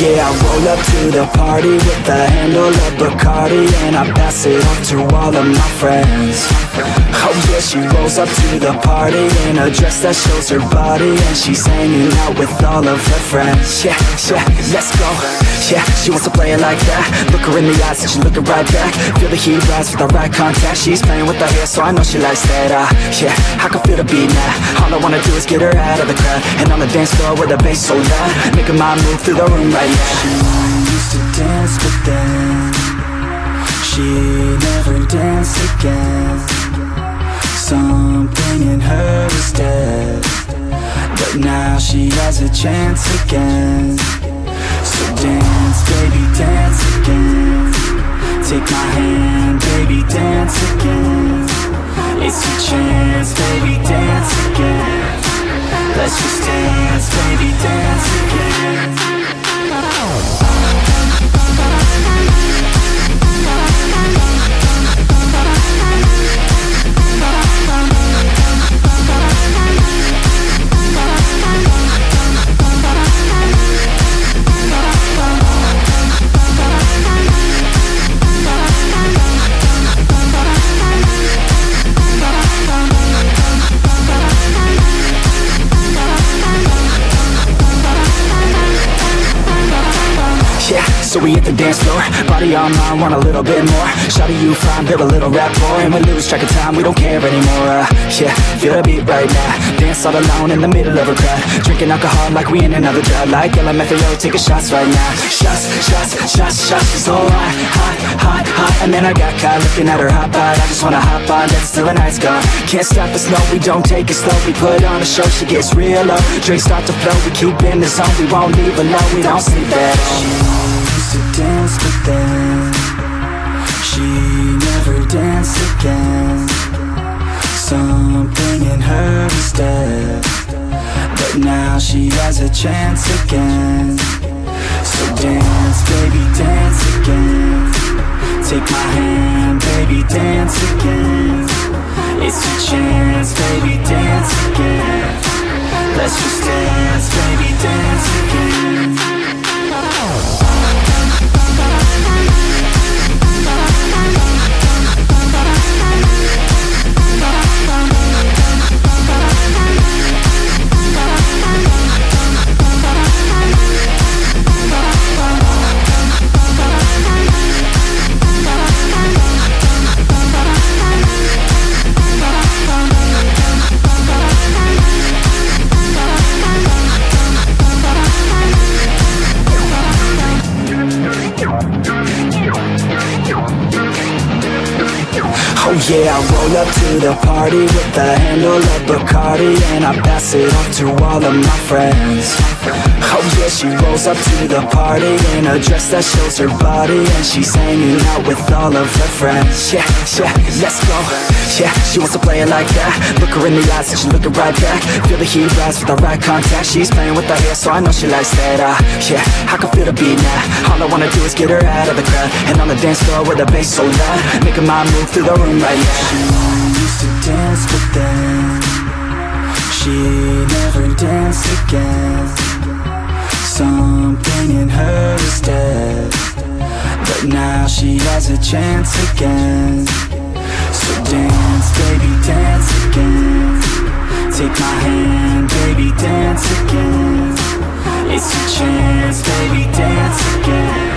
yeah, I roll up to the party with the handle of Bacardi And I pass it off to all of my friends. Oh yeah, she rolls up to the party in a dress that shows her body And she's hanging out with all of her friends. Yeah, yeah, let's go. Yeah, she wants to play it like that. Look her in the eyes and she looking right back. Feel the heat rise with the right contact. She's playing with her hair so I know she likes that. Uh, Yeah, I can feel the beat now. All I wanna do is get her out of the crowd. And on the dance floor with the bass so loud. Making my move through the room right She used to dance but then She never danced again. Something in her was dead. But now she has a chance again. So dance, baby, dance again. Take my hand, baby, dance again. It's your chance, so we hit the dance floor. Body on mine, want a little bit more. Shawty, you fine, build a little rapport And we lose track of time, we don't care anymore. Uh, Yeah, feel the beat right now. Dance all alone in the middle of a crowd. Drinking alcohol like we in another drought Like LMFAO, taking shots right now. Shots, shots, shots, shots so hot, hot, hot, hot. And then I got caught looking at her hot bod I just wanna hop on, dance till the night's gone Can't stop us, no, we don't take it slow. We put on a show, she gets real low. Drinks start to flow, we keep in the zone. We won't leave alone, we don't sleep at to dance but then She never danced again. Something in her was dead. But now she has a chance again. So dance, baby, dance again. Take my hand, baby, dance again. It's your chance, baby, dance again. Let's just dance, baby, dance again yeah, I roll up to the party with the handle of Bacardi And I pass it off to all of my friends. Oh yeah, she rolls up to the party in a dress that shows her body And she's hanging out with all of her friends. Yeah, yeah, let's go. Yeah, she wants to play it like that. Look her in the eyes and she looking right back. Feel the heat rise with the right contact. She's playing with her hair so I know she likes that uh, Yeah, I can feel the beat now. All I wanna do is get her out of the crowd And on the dance floor with the bass so loud. Making my move through the room right She used to dance but then She never danced again. Something in her is dead. But now she has a chance again. So dance, baby, dance again. Take my hand, baby, dance again. It's your chance, baby, dance